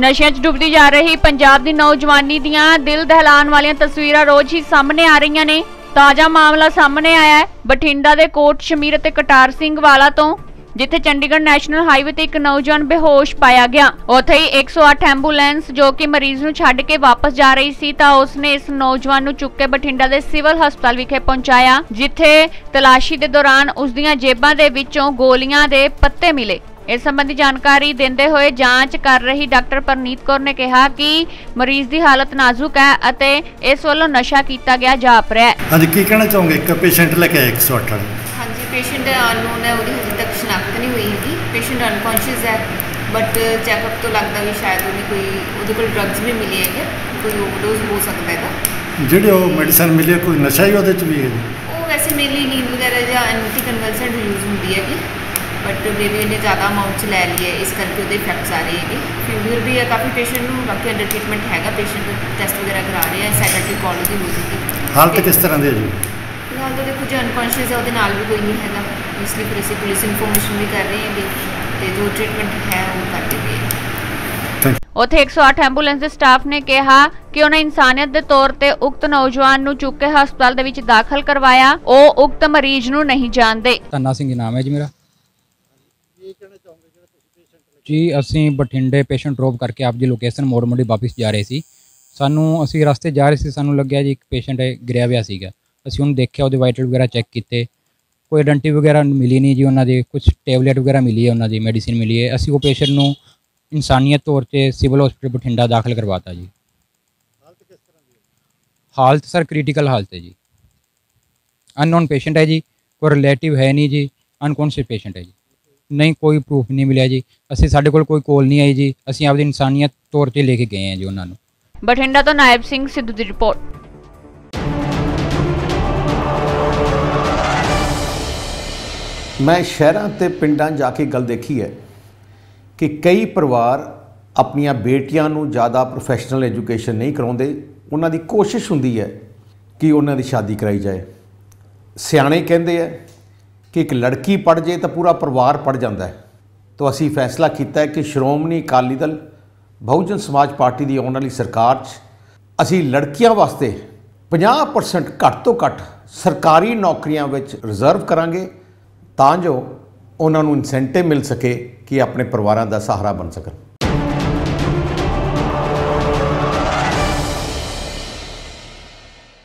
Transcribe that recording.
ਨਸ਼ਿਆਂ 'ਚ ਡੁੱਬਦੀ ਜਾ ਰਹੀ ਪੰਜਾਬ ਦੀ ਨੌਜਵਾਨੀ ਦੀਆਂ ਦਿਲ ਦਹਿਲਾਣ ਵਾਲੀਆਂ ਤਸਵੀਰਾਂ ਰੋਜ਼ ਹੀ ਸਾਹਮਣੇ ਆ ਰਹੀਆਂ ਨੇ। ਤਾਜ਼ਾ ਮਾਮਲਾ ਸਾਹਮਣੇ ਆਇਆ ਹੈ। ਬਠਿੰਡਾ ਦੇ ਕੋਟ ਸ਼ਮੀਰ ਅਤੇ ਕਟਾਰ ਸਿੰਘ ਵਾਲਾ ਤੋਂ, ਜਿੱਥੇ ਚੰਡੀਗੜ੍ਹ ਨੈਸ਼ਨਲ ਹਾਈਵੇ ਤੇ ਇੱਕ ਨੌਜਵਾਨ ਬੇਹੋਸ਼ ਪਾਇਆ ਗਿਆ। ਉੱਥੇ ਹੀ 108 ਐਂਬੂਲੈਂਸ ਜੋ ਕਿ ਮਰੀਜ਼ ਨੂੰ ਛੱਡ ਕੇ ਵਾਪਸ ਜਾ ਰਹੀ ਸੀ, ਤਾਂ ਉਸਨੇ ਇਸ ਨੌਜਵਾਨ ਨੂੰ ਚੁੱਕ ਕੇ ਬਠਿੰਡਾ ਦੇ ਸਿਵਲ ਹਸਪਤਾਲ ਵਿਖੇ ਪਹੁੰਚਾਇਆ, ਜਿੱਥੇ ਤਲਾਸ਼ੀ ਦੇ ਦੌਰਾਨ ਉਸ ਦੀਆਂ ਜੇਬਾਂ ਦੇ ਵਿੱਚੋਂ ਗੋਲੀਆਂ ਦੇ ਪੱਤੇ ਮਿਲੇ। ਇਸ ਸੰਬੰਧੀ ਜਾਣਕਾਰੀ ਦਿੰਦੇ ਹੋਏ ਜਾਂਚ ਕਰ ਰਹੀ ਡਾਕਟਰ ਪਰਨੀਤ ਕੌਰ ਨੇ ਕਿਹਾ ਕਿ ਮਰੀਜ਼ ਦੀ ਹਾਲਤ ਨਾਜ਼ੁਕ ਹੈ ਅਤੇ ਇਸ ਵੱਲੋਂ ਨਸ਼ਾ ਕੀਤਾ ਗਿਆ ਜਾਪ ਰਿਹਾ ਹੈ। ਹਾਂਜੀ ਕੀ ਕਹਿਣਾ ਚਾਹੋਗੇ? ਇੱਕ ਪੇਸ਼ੈਂਟ ਲੈ ਕੇ ਆਏ 108 ਵਾਲੇ। ਹਾਂਜੀ ਪੇਸ਼ੈਂਟ ਅਨਨੋਨ ਹੈ ਉਹਦੀ ਹਜੇ ਤੱਕ ਸ਼ਨਾਖਤ ਨਹੀਂ ਹੋਈ ਹੈਗੀ। ਪੇਸ਼ੈਂਟ ਅਨਕੌਂਸ਼ੀਅਸ ਹੈ ਬਟ ਚੈੱਕਅਪ ਤੋਂ ਲੱਗਦਾ ਵੀ ਸ਼ਾਇਦ ਉਹਦੀ ਕੋਈ ਉਹਦੇ ਕੋਲ ਡਰੱਗਸ ਵੀ ਮਿਲੇ ਹੈਗੇ। ਕੋਈ ਓਵਰਡੋਜ਼ ਹੋ ਸਕਦਾ ਹੈਗਾ। ਜਿਹੜੇ ਉਹ ਮੈਡੀਸਨ ਮਿਲੀ ਕੋਈ ਨਸ਼ਾ ਹੀ ਉਹਦੇ ਚ ਵੀ ਹੈ ਉਹ ਵੈਸੇ ਮੇਨਲੀ ਨੀਂਦ ਵਗੈਰਾ ਜਾਂ ਐਂਟੀ ਕਨਵਲਸੈਂਟ ਯੂਜ਼ ਹੁੰਦੀ ਹੈਗੀ। ਬਟ ਬੇਬੀ ਨੇ ਜ਼ਿਆਦਾ ਅਮਾਉਂਟ ਚ ਲੈ ਲਈ ਹੈ ਇਸ ਕਰਕੇ ਉਹਦੇ ਇਫੈਕਟਸ ਆ ਰਹੇ ਹੈਗੇ ਫੀਵਰ ਵੀ ਹੈ ਕਾਫੀ ਪੇਸ਼ੈਂਟ ਨੂੰ ਬਾਕੀ ਅੰਡਰ ਟ੍ਰੀਟਮੈਂਟ ਹੈਗਾ ਪੇਸ਼ੈਂਟ ਟੈਸਟ ਵਗੈਰਾ ਕਰਾ ਰਹੇ ਹੈ ਸਾਈਕੈਟ੍ਰਿਕ ਕਾਲ ਦੀ ਹੋ ਜੂਗੀ ਹਾਲਤ ਕਿਸ ਤਰ੍ਹਾਂ ਦੀ ਹੈ ਜੀ ਫਿਲਹਾਲ ਤਾਂ ਦੇਖੋ ਜੇ ਅਨਕੌਂਸ਼ੀਅਸ ਹੈ ਉਹਦੇ ਨਾਲ ਵੀ ਕੋਈ ਨਹੀਂ ਹੈਗਾ ਇਸ ਲਈ ਫਿਰ ਅਸੀਂ ਪੁਲਿਸ ਇਨਫੋਰਮੇਸ਼ਨ ਵੀ ਕਰ ਰਹੇ ਹੈਗੇ ਤੇ ਜੋ ਟ੍ਰੀਟਮੈਂਟ ਹੈ ਉਹ ਕਰ ਰਹੇ ਹਾਂ ਉੱਥੇ 108 ਐਂਬੂਲੈਂਸ ਦੇ ਸਟਾਫ ਨੇ ਕਿਹਾ ਕਿ ਉਹਨਾਂ ਇਨਸਾਨੀਅਤ ਦੇ ਤੌਰ ਤੇ ਉਕਤ ਨੌਜਵਾਨ ਨੂੰ ਚੁੱਕ ਕੇ ਹਸਪਤਾਲ ਦੇ ਵਿੱਚ ਦਾਖਲ ਕਰਵਾਇਆ। ਉਹ ਉਕਤ ਮਰੀਜ਼ ਨੂੰ ਨਹੀਂ ਜਾਣਦੇ। ਧੰਨਾ ਸਿੰਘ ਨਾਮ ਹੈ ਜੀ ਮੇਰਾ। ਜੀ ਅਸੀਂ ਬਠਿੰਡੇ ਪੇਸ਼ੈਂਟ ਡ੍ਰੌਪ ਕਰਕੇ ਆਪ ਜੀ ਲੋਕੇਸ਼ਨ ਮੋੜ ਮੋੜੀ ਵਾਪਸ ਜਾ ਰਹੇ ਸੀ। ਸਾਨੂੰ ਅਸੀਂ ਰਸਤੇ ਜਾ ਰਹੇ ਸੀ ਸਾਨੂੰ ਲੱਗਿਆ ਜੀ ਇੱਕ ਪੇਸ਼ੈਂਟ ਗਿਰਿਆ ਹੋਇਆ ਸੀਗਾ। ਅਸੀਂ ਉਹਨੂੰ ਦੇਖਿਆ ਉਹਦੇ ਵਾਈਟਲ ਵਗੈਰਾ ਚੈੱਕ ਕੀਤੇ। ਕੋਈ ਆਇਡੈਂਟੀ ਵਗੈਰਾ ਮਿਲੀ ਨਹੀਂ ਜੀ ਉਹਨਾਂ ਦੇ ਕੁਝ ਟੈਬਲੇਟ ਵਗੈਰਾ ਮਿਲੀ ਹੈ ਉਹਨਾਂ ਦੀ ਮੈਡੀਸਿਨ ਮਿਲੀ ਹੈ। ਅਸੀਂ ਉਹ ਪੇਸ਼ੈਂਟ ਨੂੰ ਇਨਸਾਨੀਅਤ ਤੌਰ ਤੇ ਸਿਵਲ ਹਸਪੀਟਲ ਬਠਿੰਡਾ ਦਾਖਲ ਕਰਵਾਤਾ ਜੀ। ਹਾਲਤ ਸਰ ਕ੍ਰਿਟੀਕਲ ਹਾਲਤ ਹੈ ਜੀ। ਅਨਨੋਨ ਪੇਸ਼ੈਂਟ ਹੈ ਜੀ ਕੋਈ ਰਿਲੇਟਿਵ ਹੈ ਨਹੀਂ ਜੀ ਅਨਕੌਂਸ਼ੀਅਸ ਪੇਸ਼ੈਂਟ ਹੈ ਜੀ। ਨਹੀਂ ਕੋਈ ਪ੍ਰੂਫ ਨਹੀਂ ਮਿਲਿਆ ਜੀ। ਅਸੀਂ ਸਾਡੇ ਕੋਲ ਕੋਈ ਕੋਲ ਨਹੀਂ ਆਈ ਜੀ। ਅਸੀਂ ਆਪਦੀ ਇਨਸਾਨੀਅਤ ਤੌਰ ਤੇ ਲੈ ਕੇ ਗਏ ਹਾਂ ਜੀ ਉਹਨਾਂ ਨੂੰ। ਬਠਿੰਡਾ ਤੋਂ ਨਾਇਬ ਸਿੰਘ ਸਿੱਧੂ ਦੀ ਰਿਪੋਰਟ। ਮੈਂ ਸ਼ਹਿਰਾਂ ਤੇ ਪਿੰਡਾਂ ਜਾ ਕੇ ਗੱਲ ਦੇਖੀ ਹੈ ਕਿ ਕਈ ਪਰਿਵਾਰ ਆਪਣੀਆਂ ਬੇਟੀਆਂ ਨੂੰ ਜ਼ਿਆਦਾ ਪ੍ਰੋਫੈਸ਼ਨਲ ਐਜੂਕੇਸ਼ਨ ਨਹੀਂ ਕਰਾਉਂਦੇ। ਉਹਨਾਂ ਦੀ ਕੋਸ਼ਿਸ਼ ਹੁੰਦੀ ਹੈ ਕਿ ਉਹਨਾਂ ਦੀ ਸ਼ਾਦੀ ਕਰਾਈ ਜਾਏ। ਸਿਆਣੇ ਕਹਿੰਦੇ ਆ ਕਿ ਇੱਕ ਲੜਕੀ ਪੜ ਜੇ ਤਾਂ ਪੂਰਾ ਪਰਿਵਾਰ ਪੜ ਜਾਂਦਾ ਹੈ। ਤਾਂ ਅਸੀਂ ਫੈਸਲਾ ਕੀਤਾ ਹੈ ਕਿ ਸ਼੍ਰੋਮਣੀ ਅਕਾਲੀ ਦਲ, ਬਹੁਜਨ ਸਮਾਜ ਪਾਰਟੀ ਦੀ ਆਉਣ ਵਾਲੀ ਸਰਕਾਰ 'ਚ ਅਸੀਂ ਲੜਕੀਆਂ ਵਾਸਤੇ 50% ਘੱਟ ਤੋਂ ਘੱਟ ਸਰਕਾਰੀ ਨੌਕਰੀਆਂ ਵਿੱਚ ਰਿਜ਼ਰਵ ਕਰਾਂਗੇ ਤਾਂ ਜੋ ਉਹਨਾਂ ਨੂੰ ਇਨਸੈਂਟਿਵ ਮਿਲ ਸਕੇ ਕਿ ਆਪਣੇ ਪਰਿਵਾਰਾਂ ਦਾ ਸਹਾਰਾ ਬਣ ਸਕਣ।